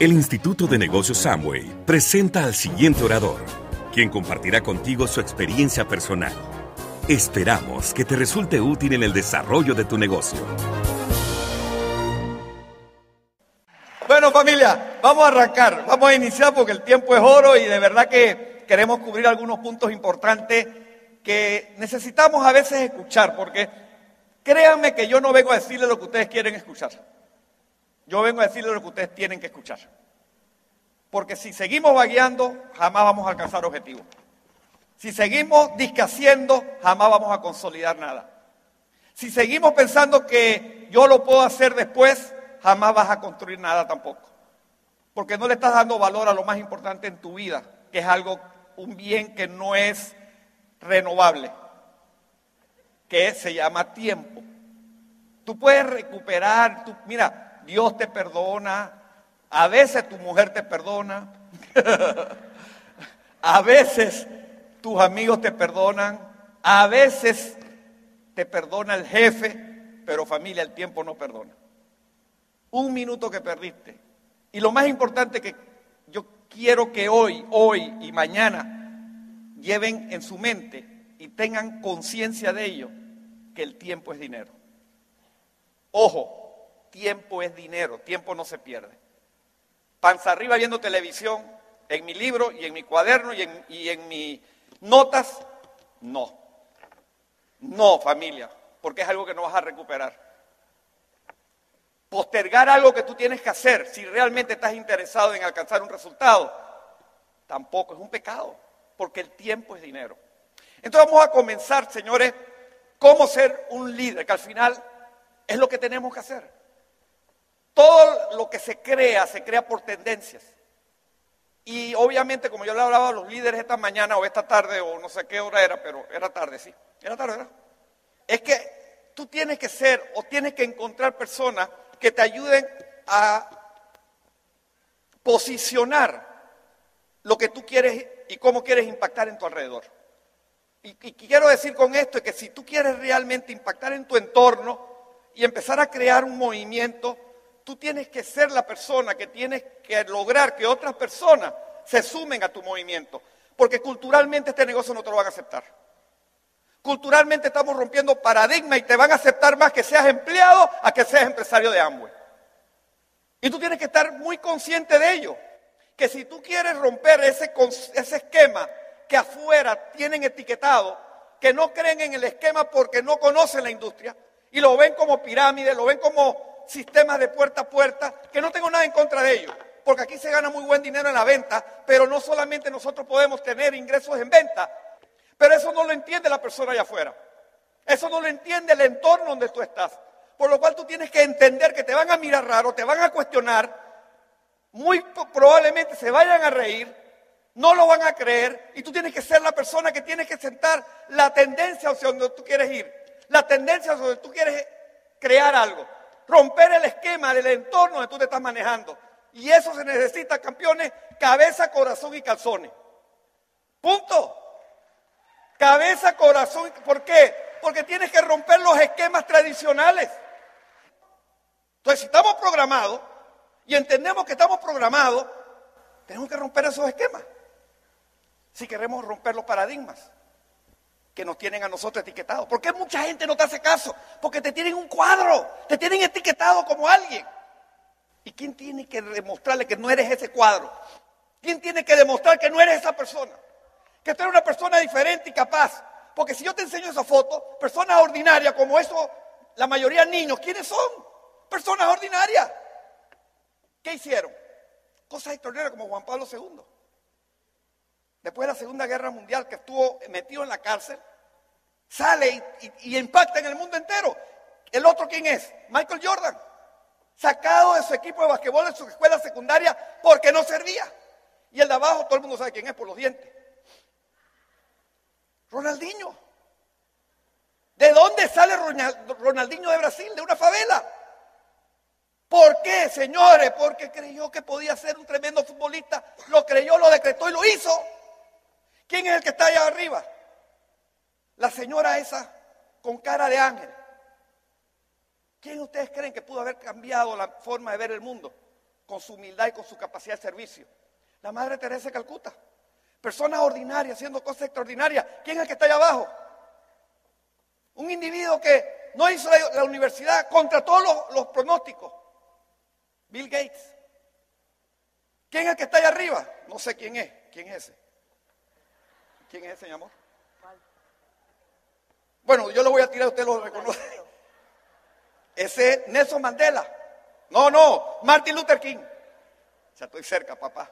El Instituto de Negocios Samway presenta al siguiente orador, quien compartirá contigo su experiencia personal. Esperamos que te resulte útil en el desarrollo de tu negocio. Bueno familia, vamos a arrancar, vamos a iniciar porque el tiempo es oro y de verdad que queremos cubrir algunos puntos importantes que necesitamos a veces escuchar, porque créanme que yo no vengo a decirles lo que ustedes quieren escuchar. Yo vengo a decirles lo que ustedes tienen que escuchar. Porque si seguimos vagueando, jamás vamos a alcanzar objetivos. Si seguimos discaciendo, jamás vamos a consolidar nada. Si seguimos pensando que yo lo puedo hacer después, jamás vas a construir nada tampoco. Porque no le estás dando valor a lo más importante en tu vida, que es algo, un bien que no es renovable, que se llama tiempo. Tú puedes recuperar, mira, Dios te perdona, a veces tu mujer te perdona, a veces tus amigos te perdonan, a veces te perdona el jefe, pero familia, el tiempo no perdona. Un minuto que perdiste. Y lo más importante que yo quiero que hoy, hoy y mañana lleven en su mente y tengan conciencia de ello, que el tiempo es dinero. Ojo, tiempo es dinero, tiempo no se pierde. Panza arriba viendo televisión, en mi libro y en mi cuaderno y en, mis notas, no. No, familia, porque es algo que no vas a recuperar. Postergar algo que tú tienes que hacer si realmente estás interesado en alcanzar un resultado, tampoco es un pecado, porque el tiempo es dinero. Entonces vamos a comenzar, señores, cómo ser un líder, que al final es lo que tenemos que hacer. Todo lo que se crea, se crea por tendencias. Y obviamente, como yo le hablaba a los líderes esta mañana o esta tarde, o no sé qué hora era, pero era tarde, sí. Era tarde, ¿verdad? Es que tú tienes que ser o tienes que encontrar personas que te ayuden a posicionar lo que tú quieres y cómo quieres impactar en tu alrededor. Y, quiero decir con esto que si tú quieres realmente impactar en tu entorno y empezar a crear un movimiento, Tú tienes que ser la persona que tienes que lograr que otras personas se sumen a tu movimiento. Porque culturalmente este negocio no te lo van a aceptar. Culturalmente estamos rompiendo paradigma y te van a aceptar más que seas empleado a que seas empresario de Amway. Y tú tienes que estar muy consciente de ello. Que si tú quieres romper ese esquema que afuera tienen etiquetado, que no creen en el esquema porque no conocen la industria y lo ven como pirámide, lo ven como sistemas de puerta a puerta, que no tengo nada en contra de ellos, porque aquí se gana muy buen dinero en la venta, pero no solamente nosotros podemos tener ingresos en venta, pero eso no lo entiende la persona allá afuera. Eso no lo entiende el entorno donde tú estás. Por lo cual tú tienes que entender que te van a mirar raro, te van a cuestionar, muy probablemente se vayan a reír, no lo van a creer y tú tienes que ser la persona que tiene que sentar la tendencia hacia donde tú quieres ir, la tendencia hacia donde tú quieres crear algo romper el esquema del entorno donde tú te estás manejando. Y eso se necesita, campeones, cabeza, corazón y calzones. Punto. Cabeza, corazón. ¿Por qué? Porque tienes que romper los esquemas tradicionales. Entonces, si estamos programados y entendemos que estamos programados, tenemos que romper esos esquemas. Si queremos romper los paradigmas que nos tienen a nosotros etiquetados. ¿Por qué mucha gente no te hace caso? Porque te tienen un cuadro, te tienen etiquetado como alguien. ¿Y quién tiene que demostrarle que no eres ese cuadro? ¿Quién tiene que demostrar que no eres esa persona? Que tú eres una persona diferente y capaz. Porque si yo te enseño esa foto, personas ordinarias como eso, la mayoría niños, ¿quiénes son? Personas ordinarias. ¿Qué hicieron? Cosas extraordinarias como Juan Pablo II. Después de la Segunda Guerra Mundial, que estuvo metido en la cárcel, sale y, impacta en el mundo entero. ¿El otro quién es? Michael Jordan. Sacado de su equipo de basquetbol en su escuela secundaria porque no servía. Y el de abajo, todo el mundo sabe quién es por los dientes. Ronaldinho. ¿De dónde sale Ronaldinho de Brasil? De una favela. ¿Por qué, señores? Porque creyó que podía ser un tremendo futbolista. Lo creyó, lo decretó y lo hizo. ¿Quién es el que está allá arriba? La señora esa con cara de ángel. ¿Quién ustedes creen que pudo haber cambiado la forma de ver el mundo? con su humildad y con su capacidad de servicio. La Madre Teresa de Calcuta. Personas ordinarias haciendo cosas extraordinarias. ¿Quién es el que está allá abajo? Un individuo que no hizo la, universidad contra todos los, los pronósticos. Bill Gates. ¿Quién es el que está allá arriba? No sé quién es. ¿Quién es ese? ¿Quién es ese, mi amor? Bueno, yo lo voy a tirar, usted lo reconoce. Ese es Nelson Mandela. No, no, Martin Luther King. Ya estoy cerca, papá.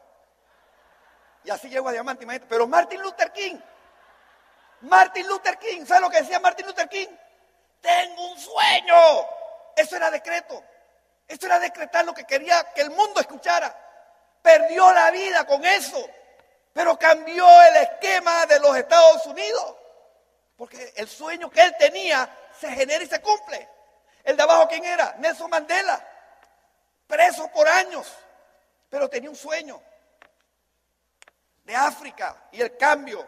Y así llego a diamante, imagínate. Pero Martin Luther King. Martin Luther King. ¿Sabe lo que decía Martin Luther King? Tengo un sueño. Eso era decreto. Eso era decretar lo que quería que el mundo escuchara. Perdió la vida con eso. Pero cambió el esquema de los Estados Unidos. Porque el sueño que él tenía se genera y se cumple. El de abajo, ¿quién era? Nelson Mandela. Preso por años. Pero tenía un sueño de África y el cambio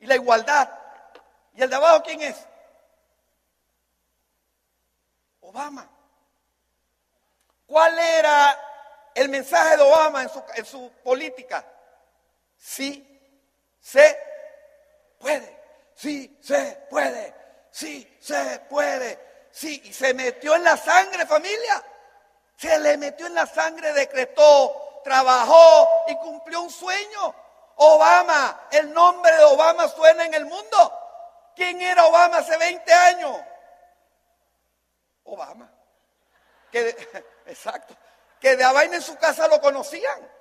y la igualdad. ¿Y el de abajo quién es? Obama. ¿Cuál era el mensaje de Obama en su, en su política? Sí, se puede. Sí, se puede. Sí, se puede. Sí, y se metió en la sangre, familia. Se le metió en la sangre, decretó, trabajó y cumplió un sueño. Obama, el nombre de Obama suena en el mundo. ¿Quién era Obama hace 20 años? Obama. Que exacto. Que de a en su casa lo conocían.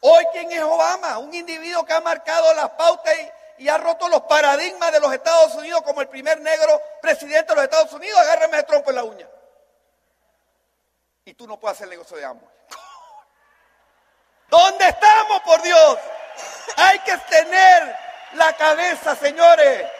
Hoy, ¿quién es Obama? Un individuo que ha marcado las pautas y, ha roto los paradigmas de los Estados Unidos como el primer negro presidente de los Estados Unidos. Agárrame de trompo en la uña. Y tú no puedes hacer negocio de amor. ¿Dónde estamos, por Dios? Hay que tener la cabeza, señores.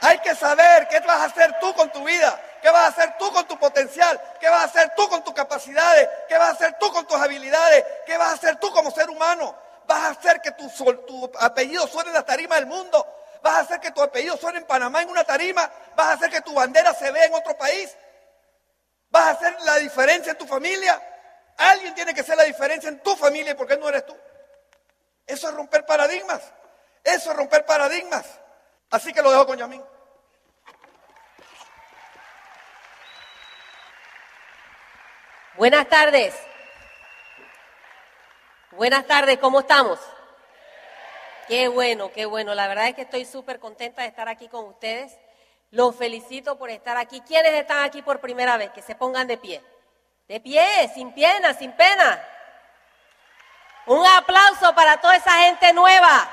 Hay que saber qué vas a hacer tú con tu vida, qué vas a hacer tú con tu potencial, qué vas a hacer tú con tus capacidades, qué vas a hacer tú con tus habilidades, qué vas a hacer tú como ser humano. Vas a hacer que tu, apellido suene en la tarima del mundo. Vas a hacer que tu apellido suene en Panamá en una tarima. Vas a hacer que tu bandera se vea en otro país. Vas a hacer la diferencia en tu familia. Alguien tiene que hacer la diferencia en tu familia porque no eres tú. Eso es romper paradigmas. Eso es romper paradigmas. Así que lo dejo con Yamín. Buenas tardes. Buenas tardes, ¿cómo estamos? Qué bueno, qué bueno. La verdad es que estoy súper contenta de estar aquí con ustedes. Los felicito por estar aquí. ¿Quiénes están aquí por primera vez? Que se pongan de pie. De pie, sin pena, sin pena. Un aplauso para toda esa gente nueva.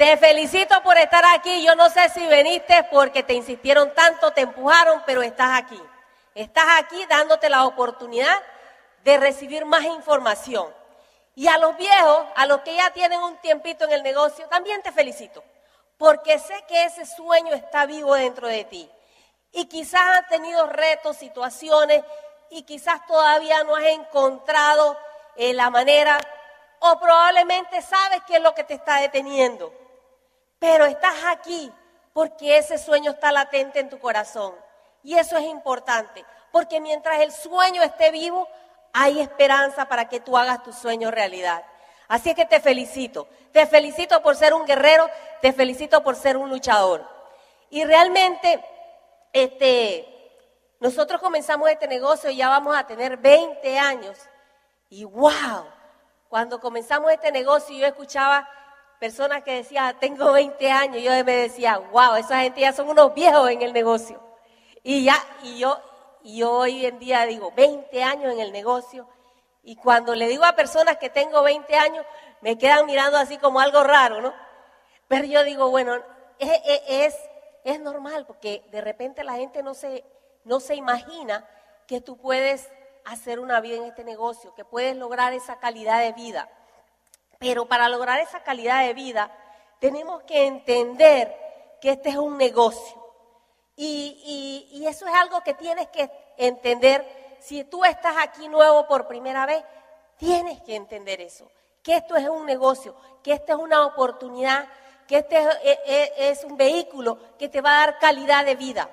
Te felicito por estar aquí. Yo no sé si viniste porque te insistieron tanto, te empujaron, pero estás aquí. Estás aquí dándote la oportunidad de recibir más información. Y a los viejos, a los que ya tienen un tiempito en el negocio, también te felicito porque sé que ese sueño está vivo dentro de ti. Y quizás has tenido retos, situaciones, y quizás todavía no has encontrado eh, la manera, o probablemente sabes qué es lo que te está deteniendo. Pero estás aquí porque ese sueño está latente en tu corazón. Y eso es importante, porque mientras el sueño esté vivo, hay esperanza para que tú hagas tu sueño realidad. Así que te felicito. Te felicito por ser un guerrero, te felicito por ser un luchador. Y realmente, este, nosotros comenzamos este negocio y ya vamos a tener 20 años. Y wow, cuando comenzamos este negocio yo escuchaba personas que decían, tengo 20 años, yo me decía, wow, esa gente ya son unos viejos en el negocio. Y ya, y yo, y yo hoy en día digo, 20 años en el negocio. Y cuando le digo a personas que tengo 20 años, me quedan mirando así como algo raro, ¿no? Pero yo digo, bueno, es, es, normal porque de repente la gente no se, no se imagina que tú puedes hacer una vida en este negocio, que puedes lograr esa calidad de vida. Pero para lograr esa calidad de vida, tenemos que entender que este es un negocio. Y, y, eso es algo que tienes que entender si tú estás aquí nuevo por primera vez, tienes que entender eso, que esto es un negocio, que esta es una oportunidad, que este es, un vehículo que te va a dar calidad de vida.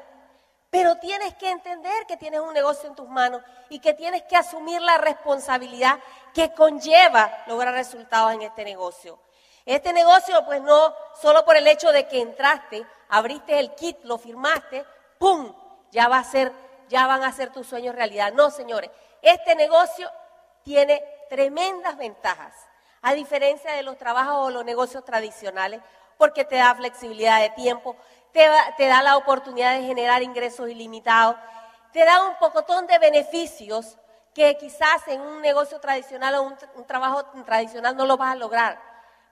Pero tienes que entender que tienes un negocio en tus manos y que tienes que asumir la responsabilidad que conlleva lograr resultados en este negocio. Este negocio, pues no solo por el hecho de que entraste, abriste el kit, lo firmaste, ¡pum! Ya va a ser, ya van a ser tus sueños realidad. No, señores. Este negocio tiene tremendas ventajas, a diferencia de los trabajos o los negocios tradicionales, porque te da flexibilidad de tiempo, te, da la oportunidad de generar ingresos ilimitados, te da un pocotón de beneficios que quizás en un negocio tradicional o un, trabajo tradicional no lo vas a lograr.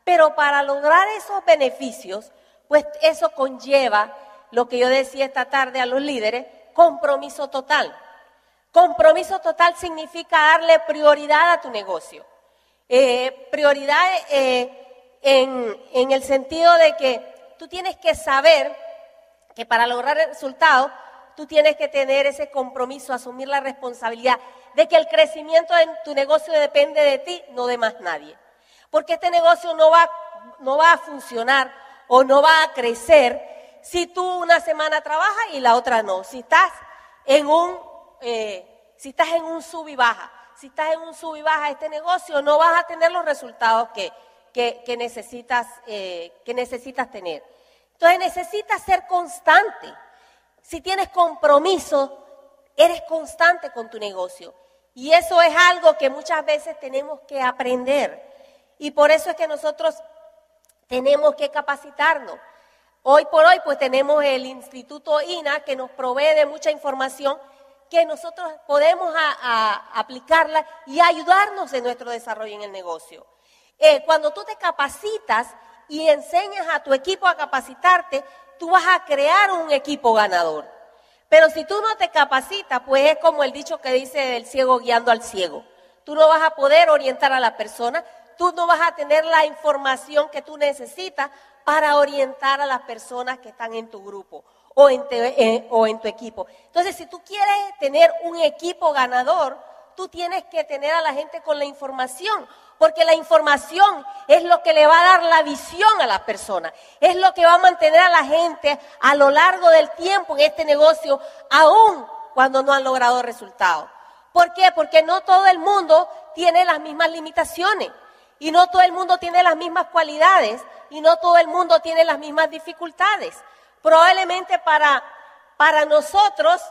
Pero para lograr esos beneficios, pues eso conlleva lo que yo decía esta tarde a los líderes, compromiso total. Compromiso total significa darle prioridad a tu negocio. Eh, prioridad eh, en, el sentido de que tú tienes que saber que para lograr el resultado, tú tienes que tener ese compromiso, asumir la responsabilidad de que el crecimiento en tu negocio depende de ti, no de más nadie. Porque este negocio no va, no va a funcionar o no va a crecer si tú una semana trabajas y la otra no. Si estás en un, eh, si estás en un sub y baja, si estás en un sub y baja este negocio, no vas a tener los resultados que, que, necesitas, eh, que necesitas tener. Entonces necesitas ser constante. Si tienes compromiso, eres constante con tu negocio. Y eso es algo que muchas veces tenemos que aprender. Y por eso es que nosotros tenemos que capacitarnos. Hoy por hoy pues tenemos el Instituto INA que nos provee de mucha información que nosotros podemos aplicarla y ayudarnos en nuestro desarrollo en el negocio. Eh, cuando tú te capacitas, y enseñas a tu equipo a capacitarte, tú vas a crear un equipo ganador. Pero si tú no te capacitas, pues es como el dicho que dice el ciego guiando al ciego. Tú no vas a poder orientar a la persona, tú no vas a tener la información que tú necesitas para orientar a las personas que están en tu grupo o en, eh, o en tu equipo. Entonces, si tú quieres tener un equipo ganador, tú tienes que tener a la gente con la información porque la información es lo que le va a dar la visión a la persona, es lo que va a mantener a la gente a lo largo del tiempo en este negocio, aún cuando no han logrado resultados. ¿Por qué? Porque no todo el mundo tiene las mismas limitaciones y no todo el mundo tiene las mismas cualidades y no todo el mundo tiene las mismas dificultades. Probablemente para, para nosotros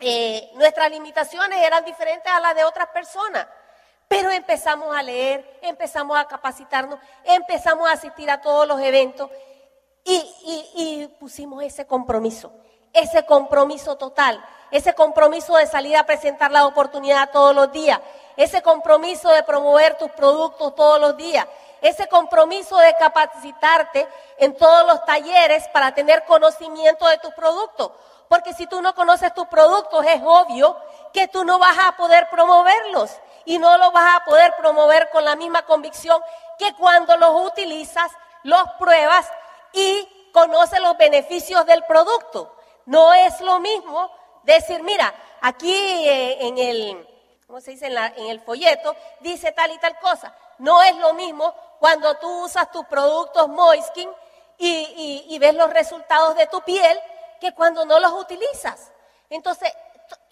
eh, nuestras limitaciones eran diferentes a las de otras personas. Pero empezamos a leer, empezamos a capacitarnos, empezamos a asistir a todos los eventos y, pusimos ese compromiso, ese compromiso total, ese compromiso de salir a presentar la oportunidad todos los días, ese compromiso de promover tus productos todos los días, ese compromiso de capacitarte en todos los talleres para tener conocimiento de tus productos. Porque si tú no conoces tus productos, es obvio que tú no vas a poder promoverlos y no lo vas a poder promover con la misma convicción que cuando los utilizas, los pruebas y conoces los beneficios del producto. No es lo mismo decir, mira, aquí eh, en el, ¿cómo se dice? En, el folleto dice tal y tal cosa. No es lo mismo cuando tú usas tus productos Moiskin y ves los resultados de tu piel que cuando no los utilizas. Entonces,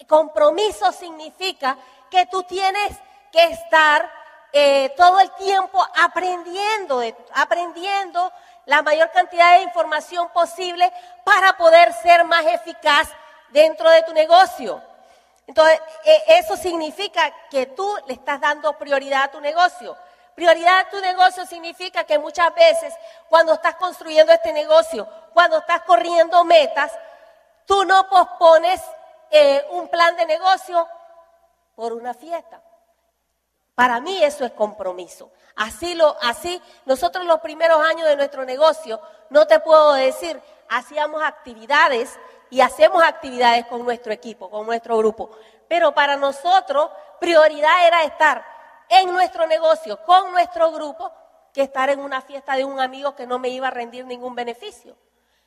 compromiso significa que tú tienes que estar eh, todo el tiempo aprendiendo, aprendiendo la mayor cantidad de información posible para poder ser más eficaz dentro de tu negocio. Entonces, e, eso significa que tú le estás dando prioridad a tu negocio. Prioridad a tu negocio significa que muchas veces cuando estás construyendo este negocio, cuando estás corriendo metas, tú no pospones eh, un plan de negocio por una fiesta. Para mí eso es compromiso. Así, lo, así nosotros los primeros años de nuestro negocio, no te puedo decir, hacíamos actividades y hacemos actividades con nuestro equipo, con nuestro grupo. Pero para nosotros prioridad era estar en nuestro negocio, con nuestro grupo, que estar en una fiesta de un amigo que no me iba a rendir ningún beneficio.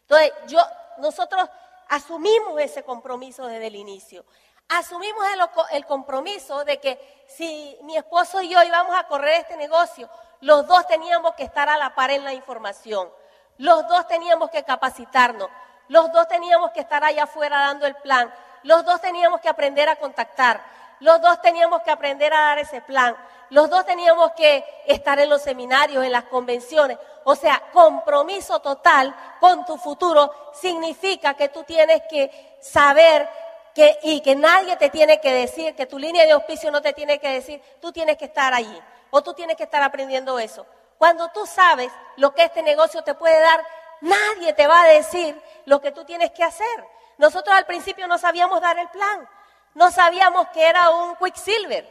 Entonces, yo, nosotros asumimos ese compromiso desde el inicio asumimos el, compromiso de que si mi esposo y yo íbamos a correr este negocio, los dos teníamos que estar a la par en la información, los dos teníamos que capacitarnos, Los dos teníamos que estar allá afuera dando el plan. Los dos teníamos que aprender a contactar. Los dos teníamos que aprender a dar ese plan. Los dos teníamos que estar en los seminarios, en las convenciones. O sea, compromiso total con tu futuro significa que tú tienes que saber que, y que nadie te tiene que decir, que tu línea de auspicio no te tiene que decir, tú tienes que estar allí o tú tienes que estar aprendiendo eso. Cuando tú sabes lo que este negocio te puede dar, nadie te va a decir lo que tú tienes que hacer. Nosotros al principio no sabíamos dar el plan, no sabíamos que era un Quicksilver,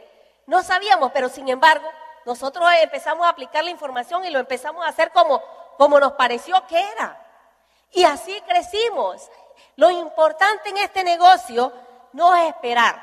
no sabíamos, pero sin embargo, nosotros empezamos a aplicar la información y lo empezamos a hacer como, como nos pareció que era. Y así crecimos. Lo importante en este negocio no es esperar.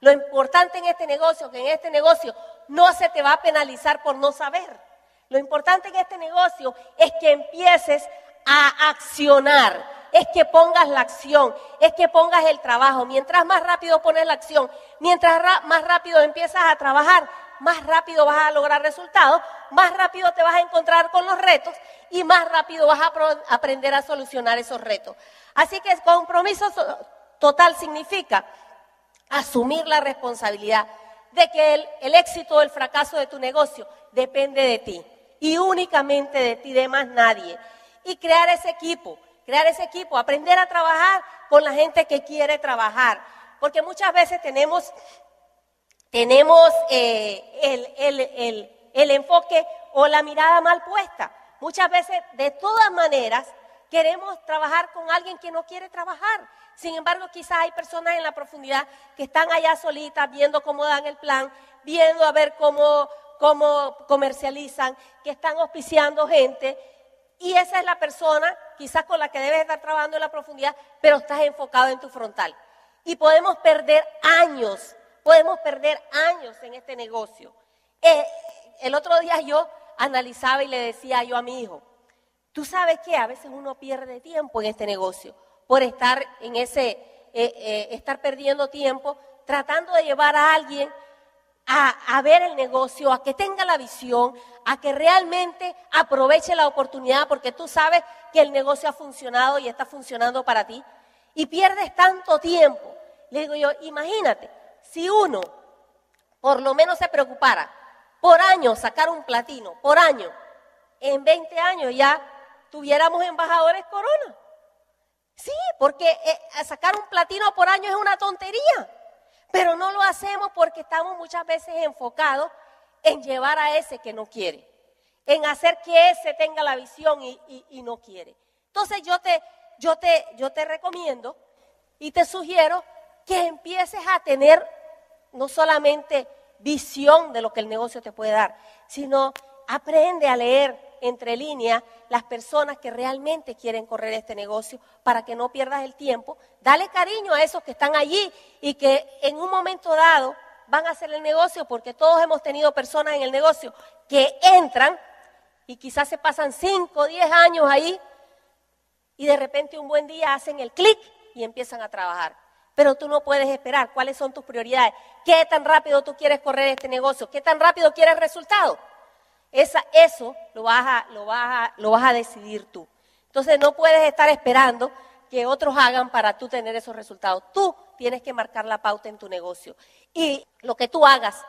Lo importante en este negocio, que en este negocio no se te va a penalizar por no saber. Lo importante en este negocio es que empieces a accionar, es que pongas la acción, es que pongas el trabajo. Mientras más rápido pones la acción, mientras más rápido empiezas a trabajar, más rápido vas a lograr resultados, más rápido te vas a encontrar con los retos y más rápido vas a aprender a solucionar esos retos. Así que el compromiso total significa asumir la responsabilidad de que el, el éxito o el fracaso de tu negocio depende de ti y únicamente de ti, de más nadie. Y crear ese equipo, crear ese equipo, aprender a trabajar con la gente que quiere trabajar. Porque muchas veces tenemos, tenemos eh, el, el enfoque o la mirada mal puesta. Muchas veces, de todas maneras, queremos trabajar con alguien que no quiere trabajar. Sin embargo, quizás hay personas en la profundidad que están allá solitas viendo cómo dan el plan, viendo a ver cómo, cómo comercializan, que están auspiciando gente. Y esa es la persona quizás con la que debes estar trabajando en la profundidad, pero estás enfocado en tu frontal. Y podemos perder años, podemos perder años en este negocio. Eh, el otro día yo analizaba y le decía yo a mi hijo, tú sabes que a veces uno pierde tiempo en este negocio por estar en ese, eh, eh, estar perdiendo tiempo tratando de llevar a alguien a, ver el negocio, a que tenga la visión, a que realmente aproveche la oportunidad, porque tú sabes que el negocio ha funcionado y está funcionando para ti, y pierdes tanto tiempo. Le digo yo, imagínate, si uno por lo menos se preocupara por año sacar un platino, por año, en 20 años ya tuviéramos embajadores corona. Sí, porque eh, sacar un platino por año es una tontería. Pero no lo hacemos porque estamos muchas veces enfocados en llevar a ese que no quiere, en hacer que ese tenga la visión y, no quiere. Entonces yo te, yo, te, yo te recomiendo y te sugiero que empieces a tener no solamente visión de lo que el negocio te puede dar, sino aprende a leer entre líneas las personas que realmente quieren correr este negocio para que no pierdas el tiempo. Dale cariño a esos que están allí y que en un momento dado van a hacer el negocio, porque todos hemos tenido personas en el negocio que entran y quizás se pasan 5 o 10 años ahí y de repente un buen día hacen el clic y empiezan a trabajar. Pero tú no puedes esperar cuáles son tus prioridades, qué tan rápido tú quieres correr este negocio, qué tan rápido quieres resultado eso lo vas, a, lo, vas lo vas a decidir tú. Entonces no puedes estar esperando que otros hagan para tú tener esos resultados. Tú tienes que marcar la pauta en tu negocio. Y lo que tú hagas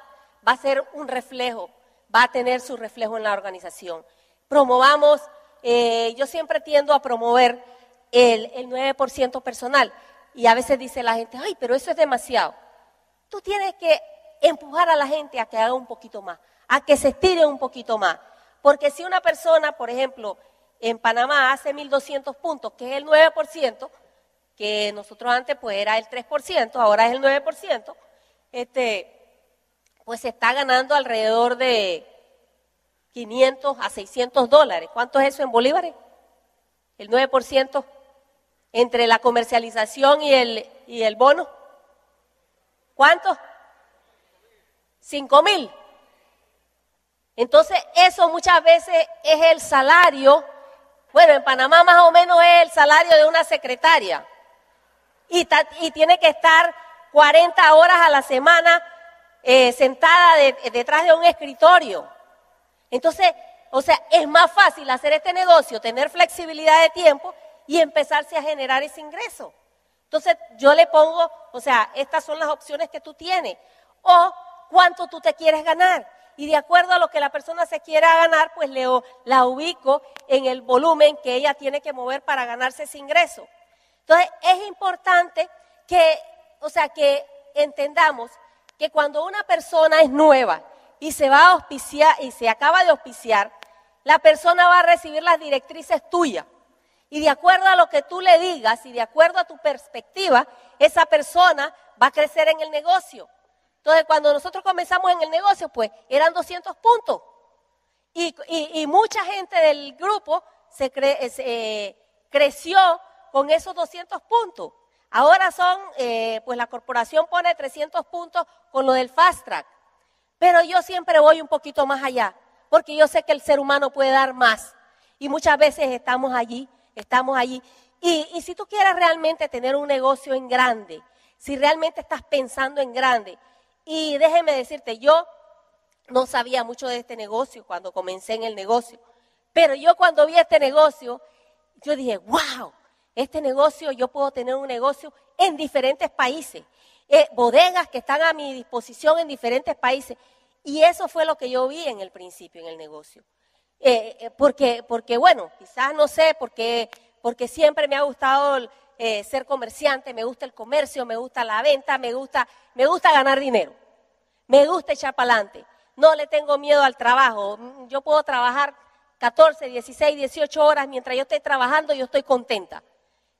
va a ser un reflejo, va a tener su reflejo en la organización. Promovamos, eh, yo siempre tiendo a promover el, el 9% personal. Y a veces dice la gente, ay, pero eso es demasiado. Tú tienes que empujar a la gente a que haga un poquito más a que se estire un poquito más. Porque si una persona, por ejemplo, en Panamá hace 1.200 puntos, que es el 9%, que nosotros antes pues era el 3%, ahora es el 9%, este, pues se está ganando alrededor de 500 a 600 dólares. ¿Cuánto es eso en bolívares? El 9% entre la comercialización y el, y el bono. ¿Cuánto? 5 mil. Entonces, eso muchas veces es el salario, bueno, en Panamá más o menos es el salario de una secretaria. Y, tiene que estar 40 horas a la semana eh, sentada detrás de un escritorio. Entonces, o sea, es más fácil hacer este negocio, tener flexibilidad de tiempo y empezarse a generar ese ingreso. Entonces yo le pongo, o sea, estas son las opciones que tú tienes. O cuánto tú te quieres ganar. Y de acuerdo a lo que la persona se quiera ganar, pues le, la ubico en el volumen que ella tiene que mover para ganarse ese ingreso. Entonces es importante que, o sea, que entendamos que cuando una persona es nueva y se va a auspiciar y se acaba de auspiciar, la persona va a recibir las directrices tuyas. Y de acuerdo a lo que tú le digas y de acuerdo a tu perspectiva, esa persona va a crecer en el negocio. Entonces, cuando nosotros comenzamos en el negocio, pues eran 200 puntos. Y, mucha gente del grupo se eh, creció con esos 200 puntos. Ahora son, eh, pues la corporación pone 300 puntos con lo del fast track. Pero yo siempre voy un poquito más allá, porque yo sé que el ser humano puede dar más. Y muchas veces estamos allí, estamos allí. Y, y si tú quieres realmente tener un negocio en grande, si realmente estás pensando en grande, y déjeme decirte, yo no sabía mucho de este negocio cuando comencé en el negocio, pero yo cuando vi este negocio, yo dije, wow, este negocio, yo puedo tener un negocio en diferentes países, eh, bodegas que están a mi disposición en diferentes países. Y eso fue lo que yo vi en el principio en el negocio. Eh, eh, porque, porque, bueno, quizás no sé, porque, porque siempre me ha gustado ser comerciante, me gusta el comercio, me gusta la venta, me gusta, me gusta ganar dinero, me gusta echar para adelante. No le tengo miedo al trabajo. Mm, yo puedo trabajar 14, 16, 18 horas mientras yo estoy trabajando, yo estoy contenta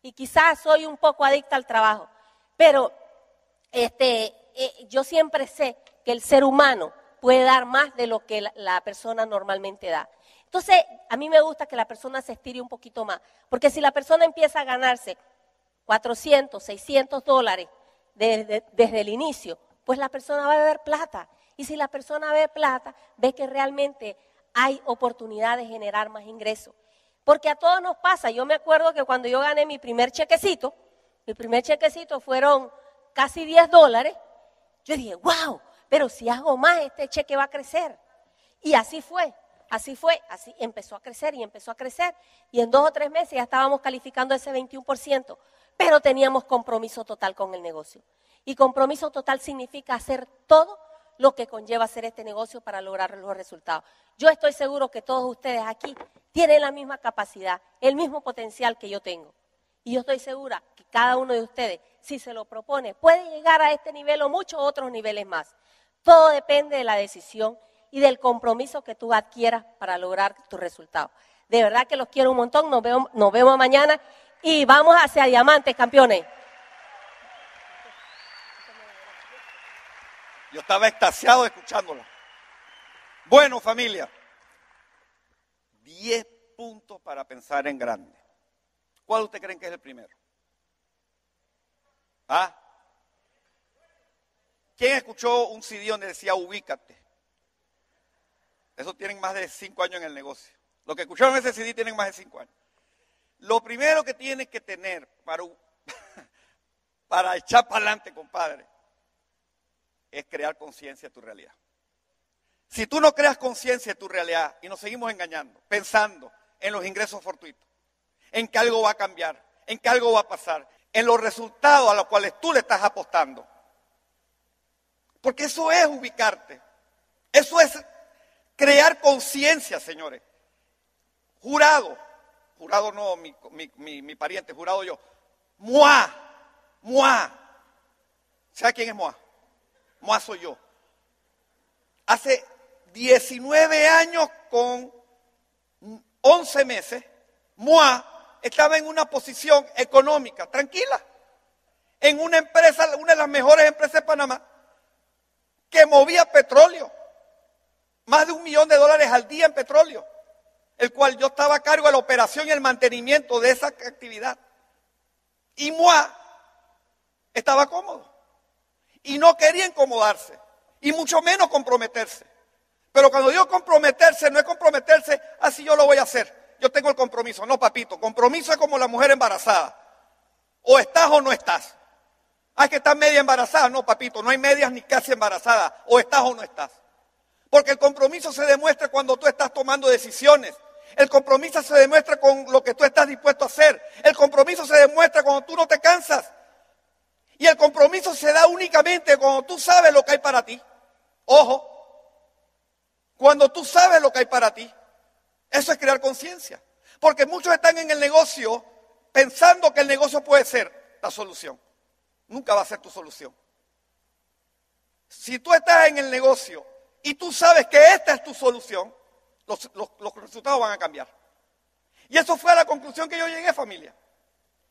y quizás soy un poco adicta al trabajo, pero este, eh, yo siempre sé que el ser humano puede dar más de lo que la, persona normalmente da. Entonces, a mí me gusta que la persona se estire un poquito más, porque si la persona empieza a ganarse 400, 600 dólares desde, el inicio, pues la persona va a ver plata. Y si la persona ve plata, ve que realmente hay oportunidad de generar más ingresos. Porque a todos nos pasa. Yo me acuerdo que cuando yo gané mi primer chequecito, mi primer chequecito fueron casi 10 dólares, yo dije, wow, pero si hago más, este cheque va a crecer. Y así fue, así fue, así empezó a crecer y empezó a crecer. Y en dos o tres meses ya estábamos calificando ese 21%, pero teníamos compromiso total con el negocio. Y compromiso total significa hacer todo lo que conlleva hacer este negocio para lograr los resultados. Yo estoy seguro que todos ustedes aquí tienen la misma capacidad, el mismo potencial que yo tengo. Y yo estoy segura que cada uno de ustedes, si se lo propone, puede llegar a este nivel o muchos otros niveles más. Todo depende de la decisión y del compromiso que tú adquieras para lograr tus resultados. De verdad que los quiero un montón, nos vemos, nos vemos mañana y vamos hacia diamantes, campeones. Yo estaba extasiado escuchándola. Bueno, familia, 10 puntos para pensar en grande. ¿Cuál usted creen que es el primero? ¿Ah? ¿Quién escuchó un CD donde decía ubícate? Esos tienen más de 5 años en el negocio. Los que escucharon ese CD tienen más de 5 años. Lo primero que tienes que tener para, para echar para adelante, compadre, es crear conciencia de tu realidad. Si tú no creas conciencia de tu realidad y nos seguimos engañando, pensando en los ingresos fortuitos, en que algo va a cambiar, en que algo va a pasar, en los resultados a los cuales tú le estás apostando. Porque eso es ubicarte. Eso es crear conciencia, señores. Jurado, jurado no mi, mi, pariente, jurado yo. Mua, mua. ¿Sabe quién es Mua? Moa soy yo. Hace 19 años con 11 meses, Moa estaba en una posición económica tranquila, en una empresa, una de las mejores empresas de Panamá, que movía petróleo, más de un millón de dólares al día en petróleo, el cual yo estaba a cargo de la operación y el mantenimiento de esa actividad. Y Moa estaba cómodo y no quería incomodarse y mucho menos comprometerse. Pero cuando digo comprometerse, no es comprometerse, así yo lo voy a hacer. Yo tengo el compromiso. No, papito, compromiso es como la mujer embarazada. O estás o no estás. Hay que estar media embarazada. No, papito, no hay medias ni casi embarazada. O estás o no estás. Porque el compromiso se demuestra cuando tú estás tomando decisiones El compromiso se demuestra con lo que tú estás dispuesto a hacer. El compromiso se demuestra cuando tú no te cansas. Y el compromiso se da únicamente cuando tú sabes lo que hay para ti. Ojo, cuando tú sabes lo que hay para ti. Eso es crear conciencia. Porque muchos están en el negocio pensando que el negocio puede ser la solución. Nunca va a ser tu solución. Si tú estás en el negocio y tú sabes que esta es tu solución, los, resultados van a cambiar. Y eso fue la conclusión que yo llegué, familia.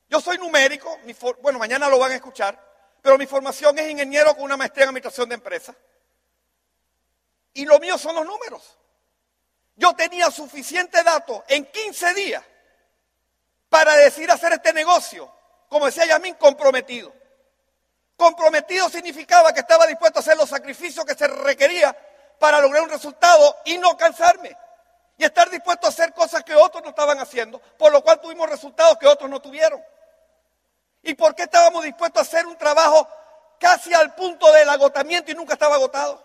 Yo soy numérico, bueno, mañana lo van a escuchar, pero mi formación es ingeniero con una maestría en administración de empresas. Y lo mío son los números. Yo tenía suficiente datos en 15 días para decir hacer este negocio, como decía Yamín, comprometido. Comprometido significaba que estaba dispuesto a hacer los sacrificios que se requería para lograr un resultado y no cansarme. Y estar dispuesto a hacer cosas que otros no estaban haciendo, por lo cual tuvimos resultados que otros no tuvieron. ¿Y por qué estábamos dispuestos a hacer un trabajo casi al punto del agotamiento y nunca estaba agotado?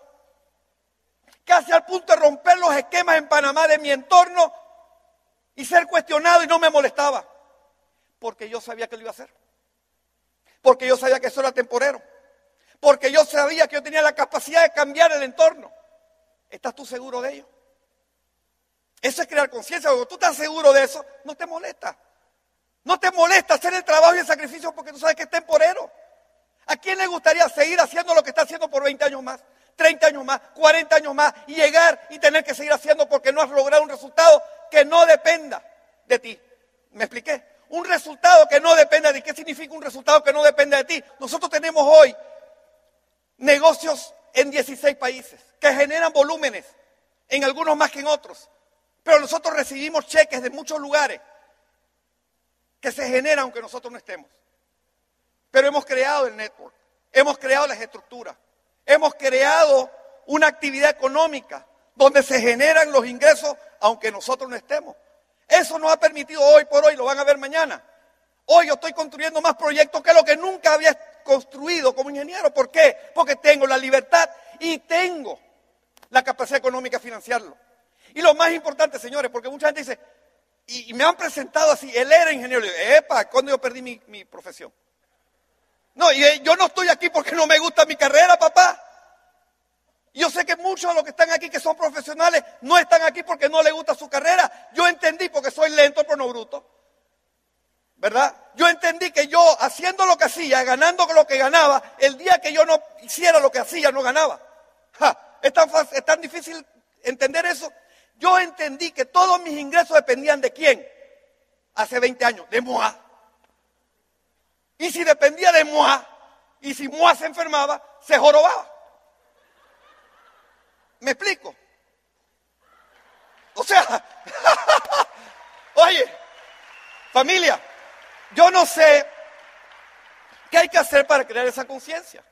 Casi al punto de romper los esquemas en Panamá de mi entorno y ser cuestionado y no me molestaba. Porque yo sabía que lo iba a hacer. Porque yo sabía que eso era temporero. Porque yo sabía que yo tenía la capacidad de cambiar el entorno. ¿Estás tú seguro de ello? Eso es crear conciencia. Cuando tú estás seguro de eso, no te molesta. No te molesta hacer el trabajo y el sacrificio porque tú sabes que es temporero. ¿A quién le gustaría seguir haciendo lo que está haciendo por 20 años más, 30 años más, 40 años más y llegar y tener que seguir haciendo porque no has logrado un resultado que no dependa de ti? ¿Me expliqué? Un resultado que no dependa de ti. ¿Qué significa un resultado que no depende de ti? Nosotros tenemos hoy negocios en 16 países que generan volúmenes, en algunos más que en otros. Pero nosotros recibimos cheques de muchos lugares que se generan aunque nosotros no estemos. Pero hemos creado el network, hemos creado las estructuras, hemos creado una actividad económica donde se generan los ingresos aunque nosotros no estemos. Eso nos ha permitido hoy por hoy, lo van a ver mañana. Hoy yo estoy construyendo más proyectos que lo que nunca había construido como ingeniero. ¿Por qué? Porque tengo la libertad y tengo la capacidad económica de financiarlo. Y lo más importante, señores, porque mucha gente dice, y, me han presentado así, él era ingeniero. Y epa, ¿cuándo yo perdí mi, mi profesión? No, y eh, yo no estoy aquí porque no me gusta mi carrera, papá. Yo sé que muchos de los que están aquí, que son profesionales, no están aquí porque no les gusta su carrera. Yo entendí porque soy lento pero no bruto. ¿Verdad? Yo entendí que yo, haciendo lo que hacía, ganando lo que ganaba, el día que yo no hiciera lo que hacía, no ganaba. ¿es, tan es tan difícil entender eso. Yo entendí que todos mis ingresos dependían de quién. Hace 20 años, de Moa. Y si dependía de Moa, y si Moa se enfermaba, se jorobaba. ¿Me explico? O sea, oye, familia, yo no sé qué hay que hacer para crear esa conciencia.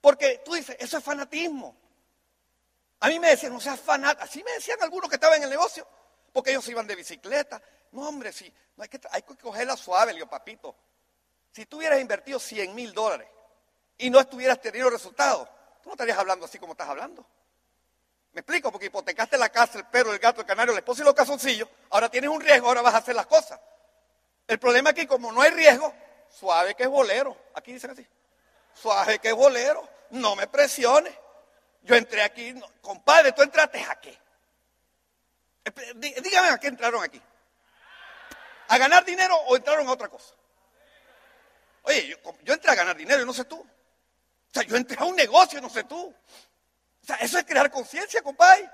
Porque tú dices, eso es fanatismo. A mí me decían, no seas fanático. Así me decían algunos que estaban en el negocio, porque ellos iban de bicicleta. No, hombre, sí, no hay que, hay que cogerla suave, le papito. Si tú hubieras invertido 100 mil dólares y no estuvieras teniendo resultados, tú no estarías hablando así como estás hablando. Me explico, porque hipotecaste la casa, el perro, el gato, el canario, la esposa y los calzoncillos. Ahora tienes un riesgo, ahora vas a hacer las cosas. El problema es que como no hay riesgo, suave que es bolero. Aquí dicen así. Suave que es bolero. No me presiones. Yo entré aquí, compadre, tú entraste a qué? Dígame a qué entraron aquí. ¿A ganar dinero o entraron a otra cosa? Oye, yo, entré a ganar dinero y no sé tú. O sea, yo entré a un negocio no sé tú. O sea, eso es crear conciencia, compadre.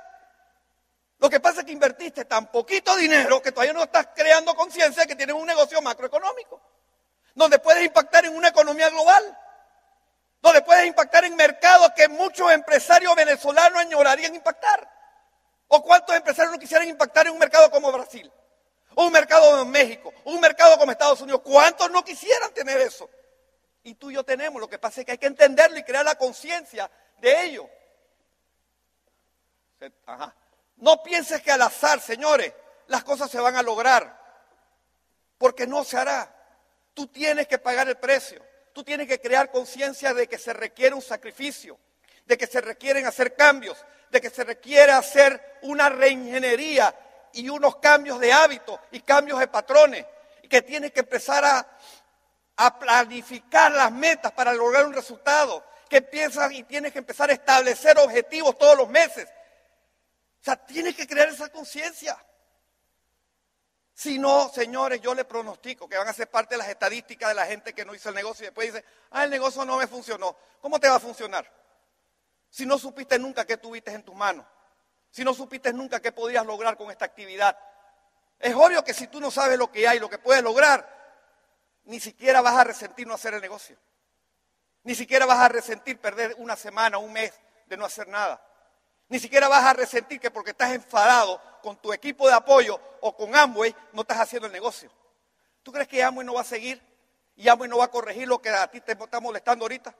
Lo que pasa es que invertiste tan poquito dinero que todavía no estás creando conciencia que tienes un negocio macroeconómico, donde puedes impactar en una economía global donde puedes impactar en mercados que muchos empresarios venezolanos añorarían impactar. ¿O cuántos empresarios no quisieran impactar en un mercado como Brasil? un mercado como México, un mercado como Estados Unidos. ¿Cuántos no quisieran tener eso? Y tú y yo tenemos. Lo que pasa es que hay que entenderlo y crear la conciencia de ello. No pienses que al azar, señores, las cosas se van a lograr. Porque no se hará. Tú tienes que pagar el precio tú tienes que crear conciencia de que se requiere un sacrificio, de que se requieren hacer cambios, de que se requiere hacer una reingeniería y unos cambios de hábitos y cambios de patrones. Y que tienes que empezar a, a planificar las metas para lograr un resultado. Que empiezas y tienes que empezar a establecer objetivos todos los meses. O sea, tienes que crear esa conciencia. Si no, señores, yo le pronostico que van a ser parte de las estadísticas de la gente que no hizo el negocio y después dice, ah, el negocio no me funcionó. ¿Cómo te va a funcionar? Si no supiste nunca qué tuviste en tus manos, si no supiste nunca qué podías lograr con esta actividad. Es obvio que si tú no sabes lo que hay, lo que puedes lograr, ni siquiera vas a resentir no hacer el negocio. Ni siquiera vas a resentir perder una semana, un mes de no hacer nada. Ni siquiera vas a resentir que porque estás enfadado con tu equipo de apoyo o con Amway no estás haciendo el negocio. ¿Tú crees que Amway no va a seguir y Amway no va a corregir lo que a ti te está molestando ahorita?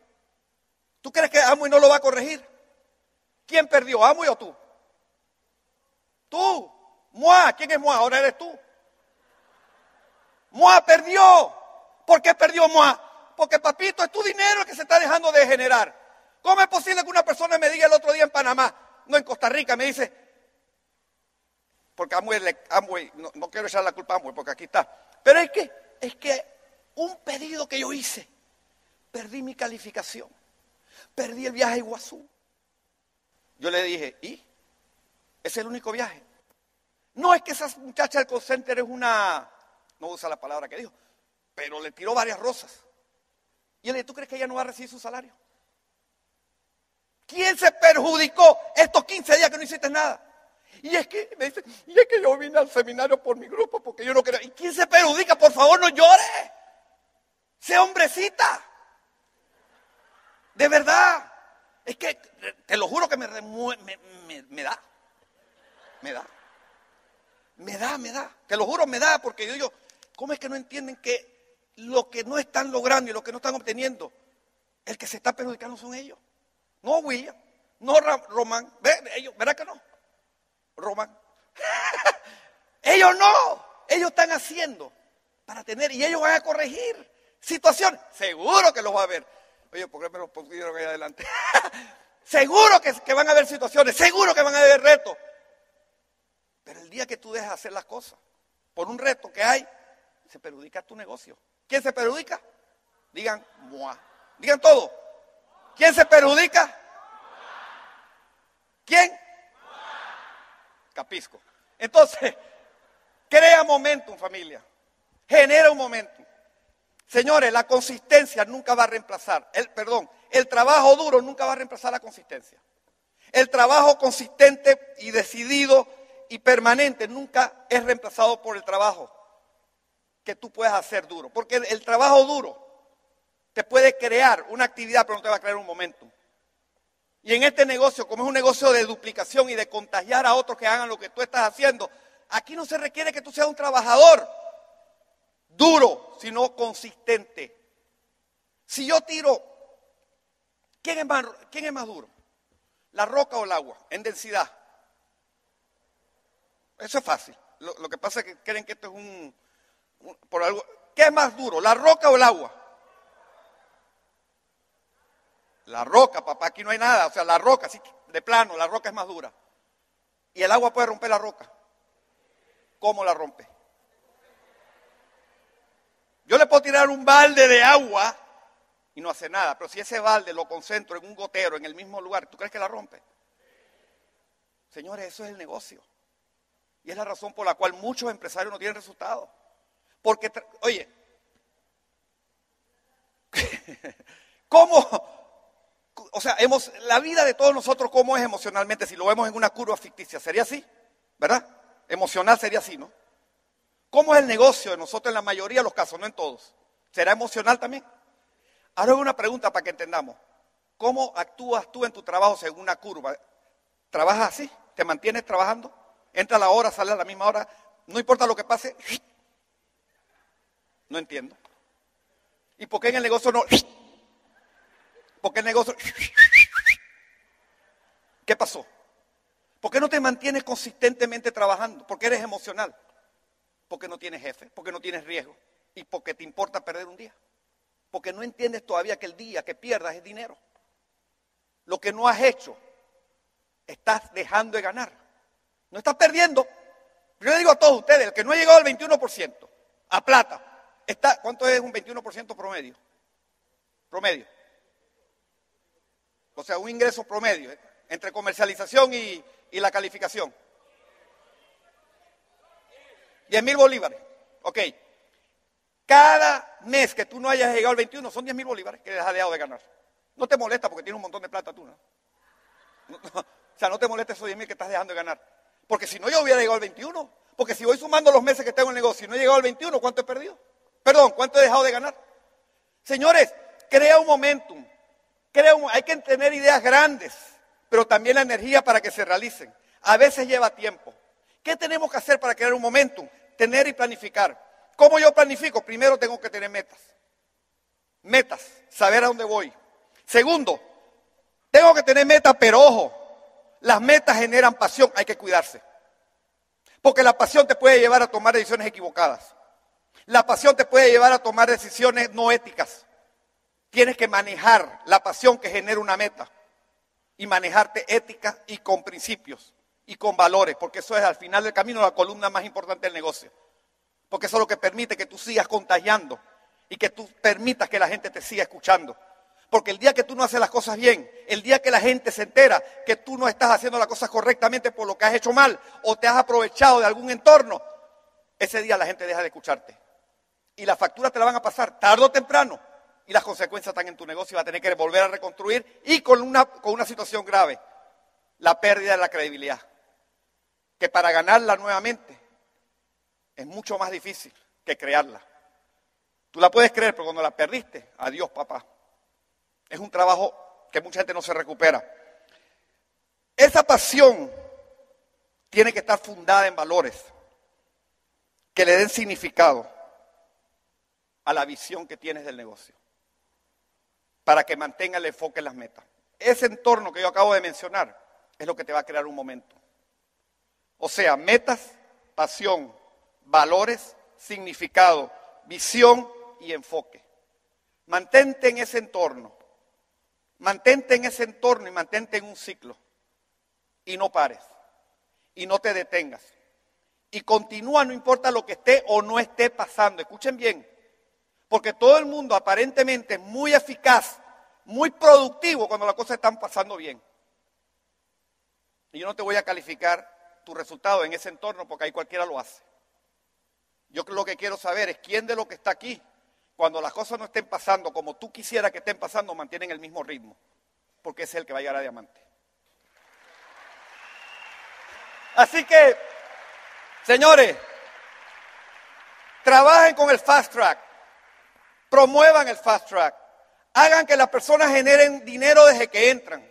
¿Tú crees que Amway no lo va a corregir? ¿Quién perdió, Amway o tú? Tú. Moa, ¿quién es Moa? Ahora eres tú. Moa perdió. ¿Por qué perdió Moa? Porque papito, es tu dinero el que se está dejando de generar. ¿Cómo es posible que una persona me diga el otro día en Panamá, no en Costa Rica, me dice, porque Amway, no, quiero echar la culpa a Amway porque aquí está, pero es que, es que un pedido que yo hice, perdí mi calificación, perdí el viaje a Iguazú. Yo le dije, ¿y? ¿Es el único viaje? No es que esa muchacha del call es una, no usa la palabra que dijo, pero le tiró varias rosas. Y yo le dije, ¿tú crees que ella no va a recibir su salario? ¿Quién se perjudicó estos 15 días que no hiciste nada? Y es que me dice, y es que yo vine al seminario por mi grupo porque yo no quería. ¿Y quién se perjudica? Por favor, no llore. Sea hombrecita. De verdad. Es que te lo juro que me, me, me, da. Me da. Me da, me da. Te lo juro, me da. Porque yo digo, ¿cómo es que no entienden que lo que no están logrando y lo que no están obteniendo, el que se está perjudicando son ellos? No William, no Román. ¿Verdad que no? Román. ellos no. Ellos están haciendo para tener, y ellos van a corregir situaciones. Seguro que los va a ver. Oye, ¿por qué me lo pusieron ahí adelante? seguro que, que van a haber situaciones, seguro que van a haber retos. Pero el día que tú dejas hacer las cosas por un reto que hay, se perjudica tu negocio. ¿Quién se perjudica? Digan, moi. Digan todo. ¿Quién se perjudica? ¿Quién? Capisco. Entonces, crea momentum, familia. Genera un momentum. Señores, la consistencia nunca va a reemplazar, el, perdón, el trabajo duro nunca va a reemplazar la consistencia. El trabajo consistente y decidido y permanente nunca es reemplazado por el trabajo que tú puedes hacer duro. Porque el trabajo duro te puede crear una actividad, pero no te va a crear un momento. Y en este negocio, como es un negocio de duplicación y de contagiar a otros que hagan lo que tú estás haciendo, aquí no se requiere que tú seas un trabajador duro, sino consistente. Si yo tiro, ¿quién es más, quién es más duro? ¿La roca o el agua? En densidad. Eso es fácil. Lo, que pasa es que creen que esto es un, por algo. ¿Qué es más duro, la roca o el agua? La roca, papá, aquí no hay nada. O sea, la roca, sí, de plano, la roca es más dura. Y el agua puede romper la roca. ¿Cómo la rompe? Yo le puedo tirar un balde de agua y no hace nada. Pero si ese balde lo concentro en un gotero, en el mismo lugar, ¿tú crees que la rompe? Señores, eso es el negocio. Y es la razón por la cual muchos empresarios no tienen resultados. Porque, oye, ¿cómo, o sea, la vida de todos nosotros, ¿cómo es emocionalmente? Si lo vemos en una curva ficticia, ¿sería así? ¿Verdad? Emocional sería así, ¿no? ¿Cómo es el negocio de nosotros en la mayoría de los casos, no en todos? ¿Será emocional también? Ahora una pregunta para que entendamos. ¿Cómo actúas tú en tu trabajo según una curva? ¿Trabajas así? ¿Te mantienes trabajando? ¿Entra a la hora, sale a la misma hora? No importa lo que pase. No entiendo. ¿Y por qué en el negocio no? ¿Por qué el negocio... ¿Qué pasó? ¿Por qué no te mantienes consistentemente trabajando? Porque eres emocional. Porque no tienes jefe, porque no tienes riesgo y porque te importa perder un día. Porque no entiendes todavía que el día que pierdas es dinero. Lo que no has hecho, estás dejando de ganar. No estás perdiendo, Yo le digo a todos ustedes, el que no ha llegado al 21% a plata, está, ¿cuánto es un 21% promedio? Promedio. O sea, un ingreso promedio ¿eh? entre comercialización y, la calificación. 10 mil bolívares. Ok. Cada mes que tú no hayas llegado al 21 son 10 mil bolívares que has dejado de ganar. No te molesta porque tienes un montón de plata tú, ¿no? O sea, no te molesta esos 10 mil que estás dejando de ganar. Porque si no, yo hubiera llegado al 21. Porque si voy sumando los meses que tengo en el negocio y no he llegado al 21, ¿cuánto he perdido? Perdón, ¿cuánto he dejado de ganar? Señores, crea un momentum. Crea un, hay que tener ideas grandes, pero también la energía para que se realicen. A veces lleva tiempo. ¿Qué tenemos que hacer para crear un momentum? Tener y planificar. ¿Cómo yo planifico? Primero tengo que tener metas. Metas, saber a dónde voy. Segundo, tengo que tener metas, pero ojo, las metas generan pasión, hay que cuidarse. Porque la pasión te puede llevar a tomar decisiones equivocadas. La pasión te puede llevar a tomar decisiones no éticas. Tienes que manejar la pasión que genera una meta y manejarte ética y con principios y con valores, porque eso es al final del camino la columna más importante del negocio. Porque eso es lo que permite que tú sigas contagiando y que tú permitas que la gente te siga escuchando. Porque el día que tú no haces las cosas bien, el día que la gente se entera que tú no estás haciendo las cosas correctamente por lo que has hecho mal o te has aprovechado de algún entorno, ese día la gente deja de escucharte. Y las facturas te la van a pasar tarde o temprano. Y las consecuencias están en tu negocio y vas a tener que volver a reconstruir y con una, con una situación grave, la pérdida de la credibilidad que para ganarla nuevamente es mucho más difícil que crearla. Tú la puedes creer, pero cuando la perdiste, adiós papá. Es un trabajo que mucha gente no se recupera. Esa pasión tiene que estar fundada en valores que le den significado a la visión que tienes del negocio, para que mantenga el enfoque en las metas. Ese entorno que yo acabo de mencionar es lo que te va a crear un momento. O sea, metas, pasión, valores, significado, visión y enfoque. Mantente en ese entorno. Mantente en ese entorno y mantente en un ciclo. Y no pares. Y no te detengas. Y continúa, no importa lo que esté o no esté pasando. Escuchen bien. Porque todo el mundo aparentemente es muy eficaz, muy productivo cuando las cosas están pasando bien. Y yo no te voy a calificar tu resultado en ese entorno porque ahí cualquiera lo hace. Yo lo que quiero saber es quién de lo que está aquí, cuando las cosas no estén pasando como tú quisieras que estén pasando, mantienen el mismo ritmo, porque es el que va a llegar a diamante. Así que, señores, trabajen con el fast track, promuevan el fast track, hagan que las personas generen dinero desde que entran,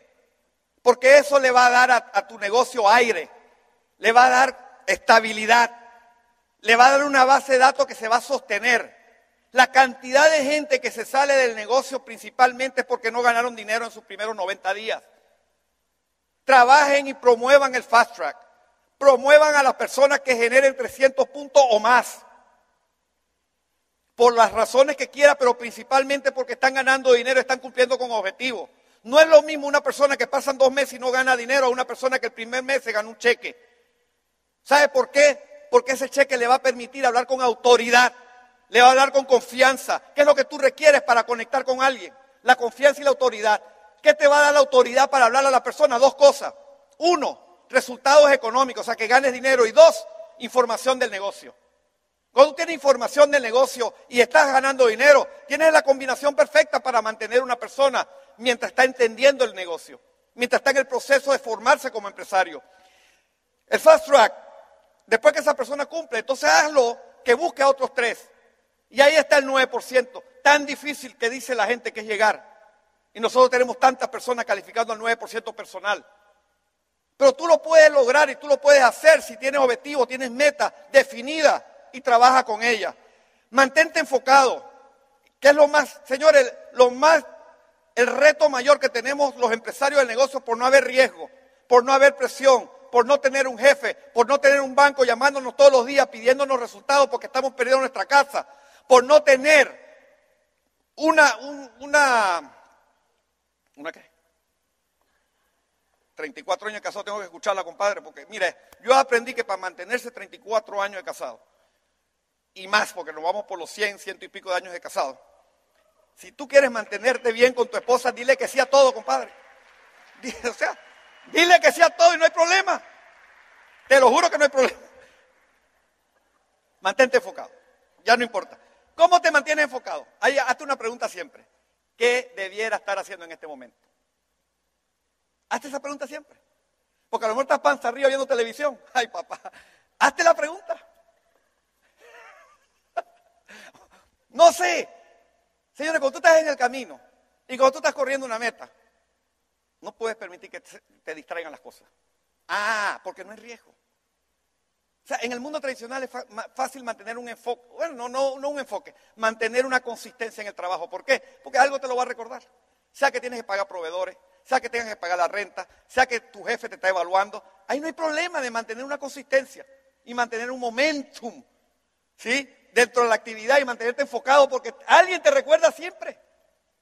porque eso le va a dar a, tu negocio aire le va a dar estabilidad, le va a dar una base de datos que se va a sostener. La cantidad de gente que se sale del negocio principalmente es porque no ganaron dinero en sus primeros 90 días. Trabajen y promuevan el fast track. Promuevan a las personas que generen 300 puntos o más. Por las razones que quiera, pero principalmente porque están ganando dinero, están cumpliendo con objetivos. No es lo mismo una persona que pasan dos meses y no gana dinero a una persona que el primer mes se gana un cheque. ¿Sabe por qué? Porque ese cheque le va a permitir hablar con autoridad, le va a hablar con confianza. ¿Qué es lo que tú requieres para conectar con alguien? La confianza y la autoridad. ¿Qué te va a dar la autoridad para hablar a la persona? Dos cosas. Uno, resultados económicos, o sea, que ganes dinero. Y dos, información del negocio. Cuando tú tienes información del negocio y estás ganando dinero, tienes la combinación perfecta para mantener una persona mientras está entendiendo el negocio, mientras está en el proceso de formarse como empresario. El fast track Después que esa persona cumple, entonces hazlo que busque a otros tres. Y ahí está el 9%. Tan difícil que dice la gente que es llegar. Y nosotros tenemos tantas personas calificando al 9% personal. Pero tú lo puedes lograr y tú lo puedes hacer si tienes objetivos, tienes meta definida y trabaja con ella. Mantente enfocado. ¿Qué es lo más, señores, lo más, el reto mayor que tenemos los empresarios del negocio por no haber riesgo, por no haber presión, por no tener un jefe, por no tener un banco llamándonos todos los días pidiéndonos resultados porque estamos perdiendo nuestra casa, por no tener una, una, ¿una qué? 34 años de casado, tengo que escucharla, compadre, porque mire, yo aprendí que para mantenerse 34 años de casado, y más, porque nos vamos por los 100, ciento y pico de años de casado, si tú quieres mantenerte bien con tu esposa, dile que sí a todo, compadre. O sea, dile que sí a todo y no hay problema. Te lo juro que no hay problema. Mantente enfocado. Ya no importa. ¿Cómo te mantienes enfocado? Hazte una pregunta siempre. ¿Qué debiera estar haciendo en este momento? Hazte esa pregunta siempre. Porque a lo mejor estás panza arriba viendo televisión. Ay, papá. Hazte la pregunta. No sé. Señores, cuando tú estás en el camino y cuando tú estás corriendo una meta, no puedes permitir que te distraigan las cosas. Ah, porque no hay riesgo. O sea, en el mundo tradicional es fácil mantener un enfoque, bueno, no, no, no un enfoque, mantener una consistencia en el trabajo. ¿Por qué? Porque algo te lo va a recordar. Sea que tienes que pagar proveedores, sea que tengas que pagar la renta, sea que tu jefe te está evaluando, ahí no hay problema de mantener una consistencia y mantener un momentum, ¿sí? Dentro de la actividad y mantenerte enfocado porque alguien te recuerda siempre.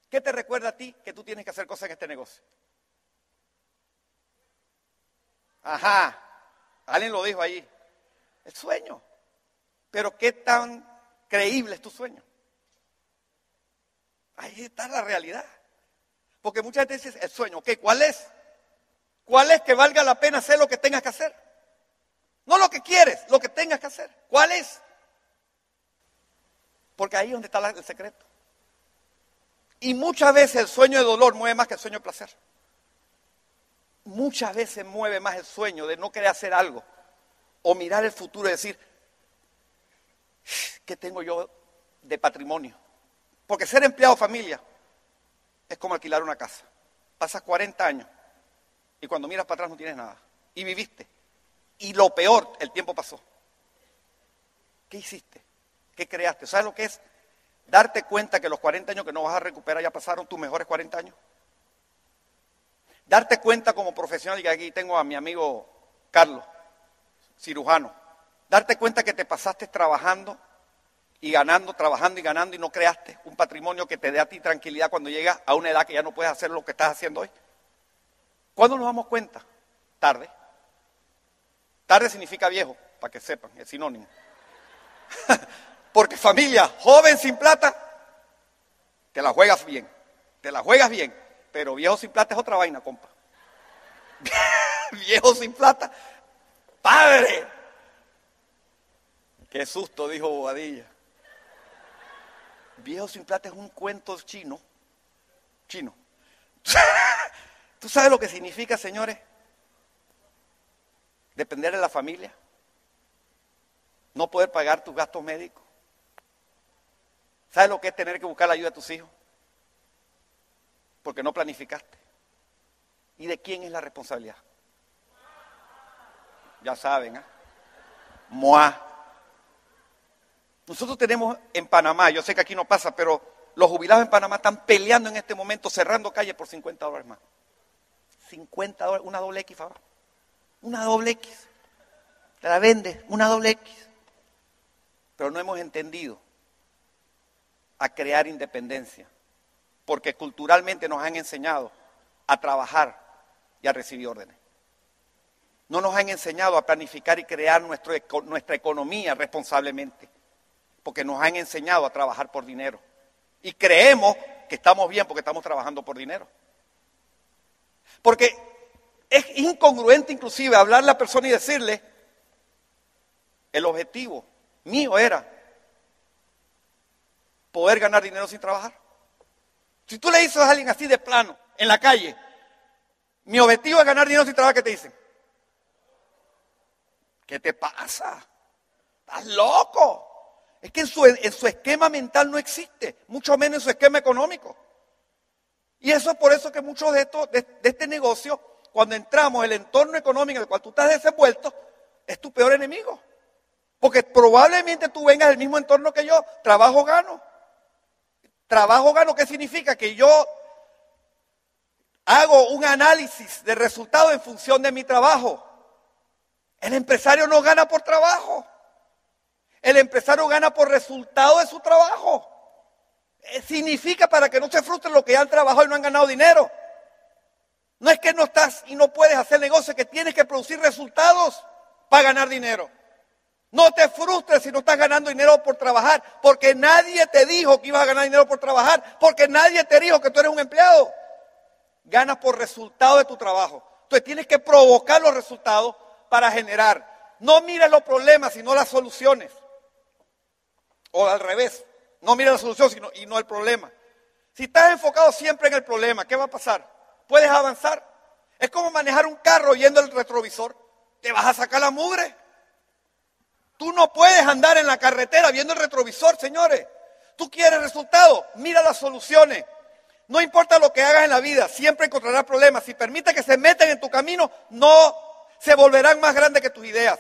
¿Qué te recuerda a ti que tú tienes que hacer cosas en este negocio? Ajá, alguien lo dijo ahí. El sueño. Pero qué tan creíble es tu sueño. Ahí está la realidad. Porque muchas veces el sueño, ¿qué? ¿Cuál es? ¿Cuál es que valga la pena hacer lo que tengas que hacer? No lo que quieres, lo que tengas que hacer. ¿Cuál es? Porque ahí es donde está el secreto. Y muchas veces el sueño de dolor mueve más que el sueño de placer. Muchas veces mueve más el sueño de no querer hacer algo o mirar el futuro y decir, ¿qué tengo yo de patrimonio? Porque ser empleado familia es como alquilar una casa. Pasas 40 años y cuando miras para atrás no tienes nada. Y viviste. Y lo peor, el tiempo pasó. ¿Qué hiciste? ¿Qué creaste? ¿Sabes lo que es? Darte cuenta que los 40 años que no vas a recuperar ya pasaron tus mejores 40 años. Darte cuenta como profesional, y aquí tengo a mi amigo Carlos, cirujano. Darte cuenta que te pasaste trabajando y ganando, trabajando y ganando y no creaste un patrimonio que te dé a ti tranquilidad cuando llegas a una edad que ya no puedes hacer lo que estás haciendo hoy. ¿Cuándo nos damos cuenta? Tarde. Tarde significa viejo, para que sepan, es sinónimo. Porque familia, joven sin plata, te la juegas bien, te la juegas bien, pero viejo sin plata es otra vaina, compa. viejo sin plata, Padre. Qué susto, dijo Bobadilla. Viejo sin plata es un cuento chino. Chino. ¿Tú sabes lo que significa, señores? Depender de la familia. No poder pagar tus gastos médicos. ¿Sabes lo que es tener que buscar la ayuda de tus hijos? Porque no planificaste. ¿Y de quién es la responsabilidad? Ya saben, ¿eh? Moa. Nosotros tenemos en Panamá, yo sé que aquí no pasa, pero los jubilados en Panamá están peleando en este momento, cerrando calles por 50 dólares más. 50 dólares, una doble X, favor. Una doble X. Te la vende, una doble X. Pero no hemos entendido a crear independencia, porque culturalmente nos han enseñado a trabajar y a recibir órdenes. No nos han enseñado a planificar y crear nuestra economía responsablemente, porque nos han enseñado a trabajar por dinero. Y creemos que estamos bien porque estamos trabajando por dinero. Porque es incongruente inclusive hablarle a la persona y decirle, el objetivo mío era poder ganar dinero sin trabajar. Si tú le dices a alguien así de plano, en la calle, mi objetivo es ganar dinero sin trabajar, ¿qué te dicen? ¿Qué te pasa? ¿Estás loco? Es que en su, esquema mental no existe, mucho menos en su esquema económico. Y eso es por eso que muchos de, estos, de, este negocio, cuando entramos, el entorno económico en el cual tú estás desenvuelto, es tu peor enemigo. Porque probablemente tú vengas del mismo entorno que yo, trabajo gano. Trabajo gano, ¿qué significa? Que yo hago un análisis de resultados en función de mi trabajo. El empresario no gana por trabajo. El empresario gana por resultado de su trabajo. Eh, significa para que no se frustren los que ya han trabajado y no han ganado dinero. No es que no estás y no puedes hacer negocio, que tienes que producir resultados para ganar dinero. No te frustres si no estás ganando dinero por trabajar, porque nadie te dijo que ibas a ganar dinero por trabajar, porque nadie te dijo que tú eres un empleado. Ganas por resultado de tu trabajo. Entonces tienes que provocar los resultados para generar. No mires los problemas, sino las soluciones. O al revés, no mires la solución sino, y no el problema. Si estás enfocado siempre en el problema, ¿qué va a pasar? ¿Puedes avanzar? Es como manejar un carro yendo el retrovisor. Te vas a sacar la mugre. Tú no puedes andar en la carretera viendo el retrovisor, señores. Tú quieres resultados, mira las soluciones. No importa lo que hagas en la vida, siempre encontrarás problemas. Si permite que se metan en tu camino, no se volverán más grandes que tus ideas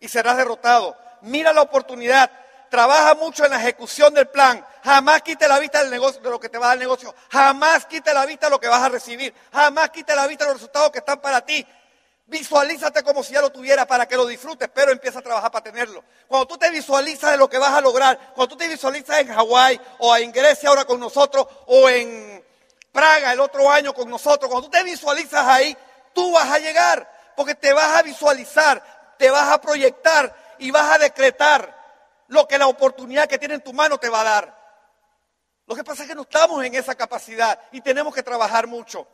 y serás derrotado. Mira la oportunidad, trabaja mucho en la ejecución del plan. Jamás quite la vista del negocio, de lo que te va a dar el negocio. Jamás quite la vista de lo que vas a recibir. Jamás quite la vista de los resultados que están para ti. Visualízate como si ya lo tuvieras para que lo disfrutes, pero empieza a trabajar para tenerlo. Cuando tú te visualizas de lo que vas a lograr, cuando tú te visualizas en Hawái o en Grecia ahora con nosotros o en Praga el otro año con nosotros, cuando tú te visualizas ahí, tú vas a llegar, porque te vas a visualizar, te vas a proyectar y vas a decretar lo que la oportunidad que tiene en tu mano te va a dar. Lo que pasa es que no estamos en esa capacidad y tenemos que trabajar mucho,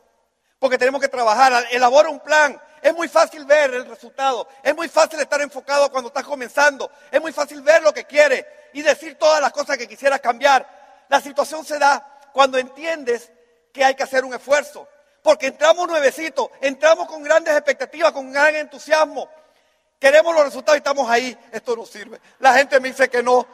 porque tenemos que trabajar, elabora un plan. Es muy fácil ver el resultado, es muy fácil estar enfocado cuando estás comenzando, es muy fácil ver lo que quieres y decir todas las cosas que quisieras cambiar. La situación se da cuando entiendes que hay que hacer un esfuerzo. Porque entramos nuevecitos, entramos con grandes expectativas, con gran entusiasmo. Queremos los resultados y estamos ahí. Esto no sirve. La gente me dice que no.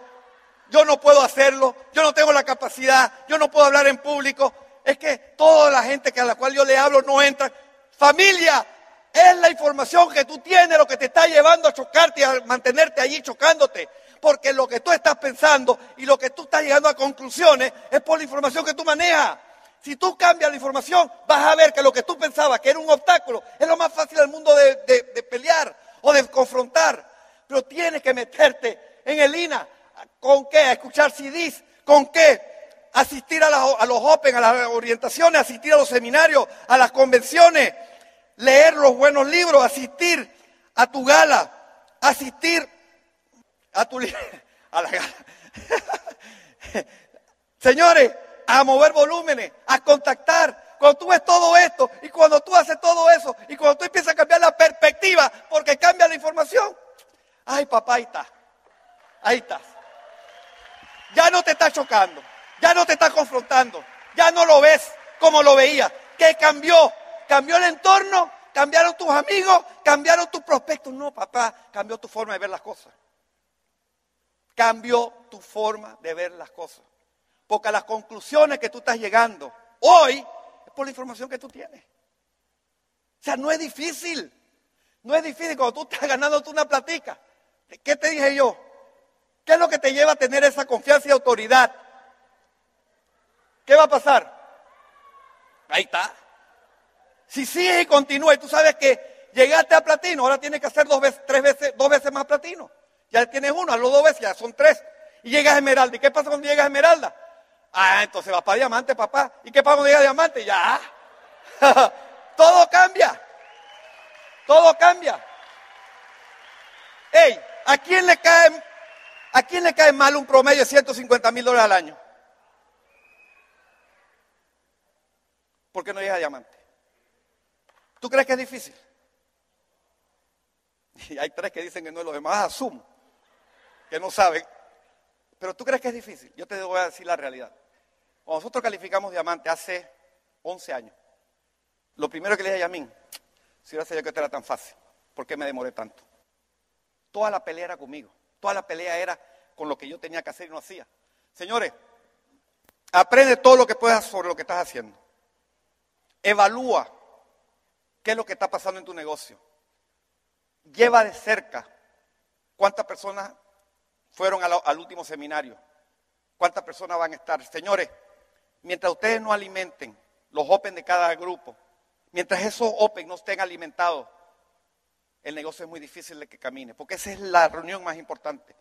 Yo no puedo hacerlo. Yo no tengo la capacidad. Yo no puedo hablar en público. Es que toda la gente que a la cual yo le hablo no entra. Familia, es la información que tú tienes lo que te está llevando a chocarte a mantenerte allí chocándote. Porque lo que tú estás pensando y lo que tú estás llegando a conclusiones es por la información que tú manejas. Si tú cambias la información, vas a ver que lo que tú pensabas que era un obstáculo es lo más fácil del mundo de, pelear o de confrontar. Pero tienes que meterte en el INA. ¿Con qué? A escuchar CDs. ¿Con qué? Asistir a, a los Open, a las orientaciones, asistir a los seminarios, a las convenciones, leer los buenos libros, asistir a tu gala, asistir a tu a la gala. Señores, a mover volúmenes, a contactar. Cuando tú ves todo esto y cuando tú haces todo eso y cuando tú empiezas a cambiar la perspectiva porque cambia la información, ay papá, ahí está, ahí estás. Ya no te está chocando, ya no te está confrontando, ya no lo ves como lo veías. ¿Qué cambió? ¿Cambió el entorno? ¿Cambiaron tus amigos? ¿Cambiaron tus prospectos? No, papá, cambió tu forma de ver las cosas. Cambió tu forma de ver las cosas. Porque las conclusiones que tú estás llegando hoy es por la información que tú tienes. O sea, no es difícil. No es difícil cuando tú estás ganando una platica. ¿Qué te dije yo? ¿Qué es lo que te lleva a tener esa confianza y autoridad? ¿Qué va a pasar? Ahí está. Si sigues y continúas y tú sabes que llegaste a platino, ahora tienes que hacer dos veces, tres veces, dos veces más platino. Ya tienes uno, hazlo dos veces, ya son tres. Y llegas a esmeralda. ¿Y qué pasa cuando llegas a esmeralda? Ah, entonces va para diamante, papá. ¿Y qué pasa cuando llega diamante? Ya. Todo cambia. Todo cambia. Ey, ¿a quién le cae, a quién le cae mal un promedio de 150 mil dólares al año? ¿Por qué no llega a diamante? ¿Tú crees que es difícil? Y hay tres que dicen que no, es lo demás asumo que no saben. Pero tú crees que es difícil. Yo te voy a decir la realidad. Cuando nosotros calificamos diamante hace 11 años, lo primero que le dije a Yamín, si hubiera sabido que esto era tan fácil, ¿por qué me demoré tanto? Toda la pelea era conmigo, toda la pelea era con lo que yo tenía que hacer y no hacía. Señores, aprende todo lo que puedas sobre lo que estás haciendo. Evalúa qué es lo que está pasando en tu negocio. Lleva de cerca cuántas personas fueron al, último seminario, cuántas personas van a estar. Señores, mientras ustedes no alimenten los Open de cada grupo, mientras esos Open no estén alimentados, el negocio es muy difícil de que camine, porque esa es la reunión más importante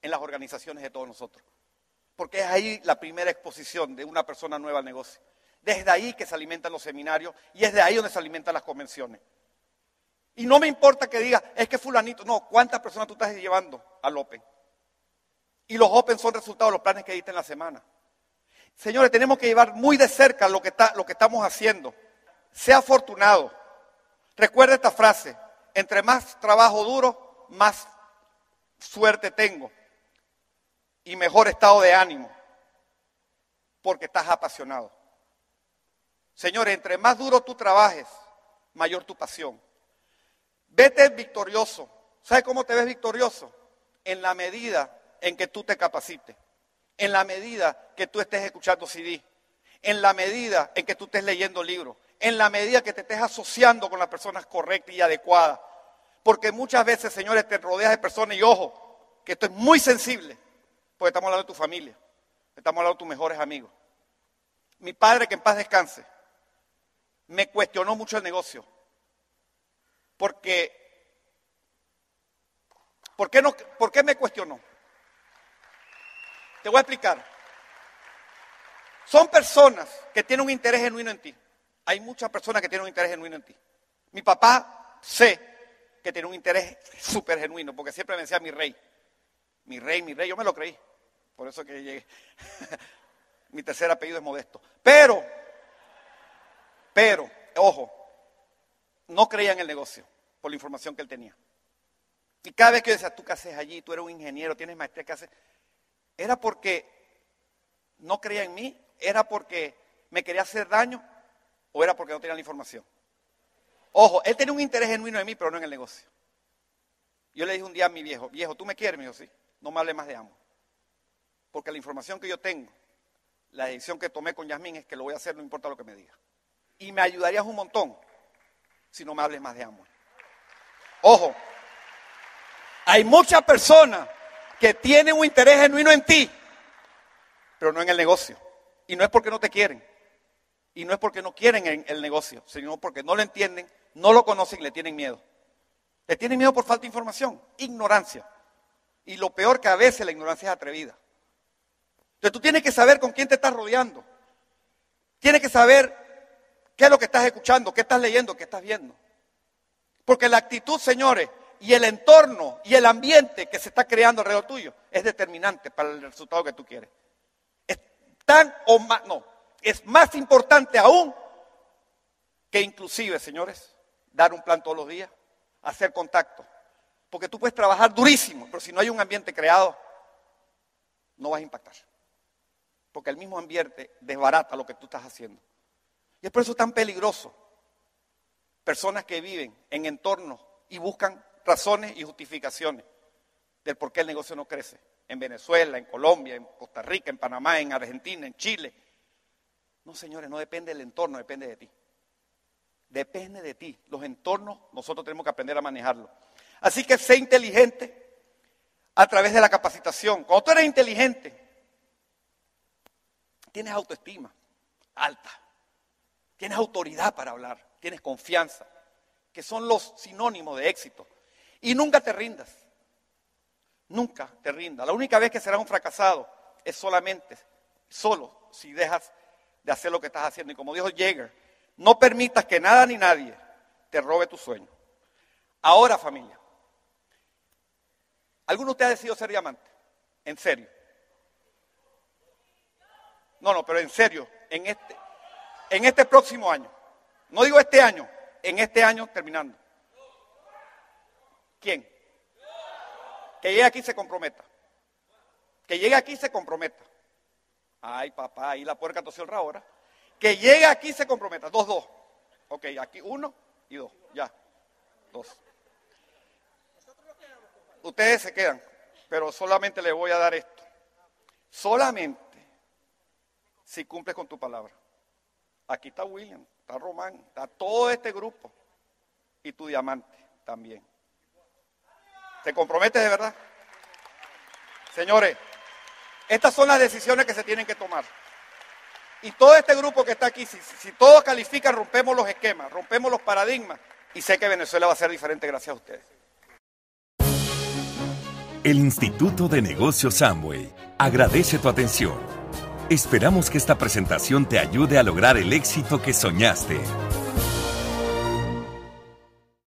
en las organizaciones de todos nosotros. Porque es ahí la primera exposición de una persona nueva al negocio. Desde ahí que se alimentan los seminarios y es de ahí donde se alimentan las convenciones. Y no me importa que diga, es que fulanito, no, ¿cuántas personas tú estás llevando al Open? Y los Open son resultados de los planes que diste en la semana. Señores, tenemos que llevar muy de cerca lo que, está, lo que estamos haciendo. Sea afortunado. Recuerda esta frase, entre más trabajo duro, más suerte tengo y mejor estado de ánimo, porque estás apasionado. Señores, entre más duro tú trabajes, mayor tu pasión. Vete victorioso. ¿Sabes cómo te ves victorioso? En la medida en que tú te capacites, en la medida que tú estés escuchando CD, en la medida en que tú estés leyendo libros, en la medida que te estés asociando con las personas correctas y adecuadas. Porque muchas veces, señores, te rodeas de personas y ojo, que esto es muy sensible, porque estamos hablando de tu familia, estamos hablando de tus mejores amigos. Mi padre, que en paz descanse, me cuestionó mucho el negocio. Porque, ¿por qué, no, ¿por qué me cuestionó? Te voy a explicar. Son personas que tienen un interés genuino en ti. Hay muchas personas que tienen un interés genuino en ti. Mi papá sé que tiene un interés súper genuino, porque siempre me decía mi rey. Mi rey, mi rey, yo me lo creí. Por eso que llegué. mi tercer apellido es modesto. Pero, pero, ojo, no creía en el negocio por la información que él tenía. Y cada vez que yo decía, tú qué haces allí, tú eres un ingeniero, tienes maestría, ¿qué haces? Era porque no creía en mí, era porque me quería hacer daño o era porque no tenía la información. Ojo, él tenía un interés genuino en mí, pero no en el negocio. Yo le dije un día a mi viejo, viejo, ¿tú me quieres? Me dijo, sí, no me hable más de amor. Porque la información que yo tengo, la decisión que tomé con Yasmín es que lo voy a hacer no importa lo que me diga. Y me ayudarías un montón si no me hables más de amor. Ojo, hay muchas personas que tienen un interés genuino en ti, pero no en el negocio. Y no es porque no te quieren. Y no es porque no quieren el negocio, sino porque no lo entienden, no lo conocen y le tienen miedo. Le tienen miedo por falta de información, ignorancia. Y lo peor que a veces la ignorancia es atrevida. Entonces tú tienes que saber con quién te estás rodeando. Tienes que saber qué es lo que estás escuchando, qué estás leyendo, qué estás viendo. Porque la actitud, señores, y el entorno y el ambiente que se está creando alrededor tuyo es determinante para el resultado que tú quieres. Es tan o más, no, es más importante aún que inclusive, señores, dar un plan todos los días, hacer contacto. Porque tú puedes trabajar durísimo, pero si no hay un ambiente creado, no vas a impactar porque el mismo ambiente desbarata lo que tú estás haciendo. Y es por eso tan peligroso. Personas que viven en entornos y buscan razones y justificaciones del por qué el negocio no crece. En Venezuela, en Colombia, en Costa Rica, en Panamá, en Argentina, en Chile. No, señores, no depende del entorno, depende de ti. Depende de ti. Los entornos nosotros tenemos que aprender a manejarlos. Así que sé inteligente a través de la capacitación. Cuando tú eres inteligente, tienes autoestima alta, tienes autoridad para hablar, tienes confianza, que son los sinónimos de éxito. Y nunca te rindas, nunca te rindas. La única vez que serás un fracasado es solamente, solo si dejas de hacer lo que estás haciendo. Y como dijo Jäger, no permitas que nada ni nadie te robe tu sueño. Ahora, familia, ¿alguno de ustedes ha decidido ser diamante? En serio. No, no, pero en serio, en este, en este próximo año. No digo este año, en este año terminando. ¿Quién? Que llegue aquí y se comprometa. Que llegue aquí y se comprometa. Ay, papá, ahí la puerca tosió el ahora. Que llegue aquí y se comprometa. Dos, dos. Ok, aquí uno y dos. Ya. Dos. Ustedes se quedan, pero solamente les voy a dar esto. Solamente si cumples con tu palabra. Aquí está William, está Román, está todo este grupo y tu diamante también. ¿Te comprometes de verdad? Señores, estas son las decisiones que se tienen que tomar. Y todo este grupo que está aquí, si, si todos califican, rompemos los esquemas, rompemos los paradigmas y sé que Venezuela va a ser diferente gracias a ustedes. El Instituto de Negocios Samway agradece tu atención Esperamos que esta presentación te ayude a lograr el éxito que soñaste.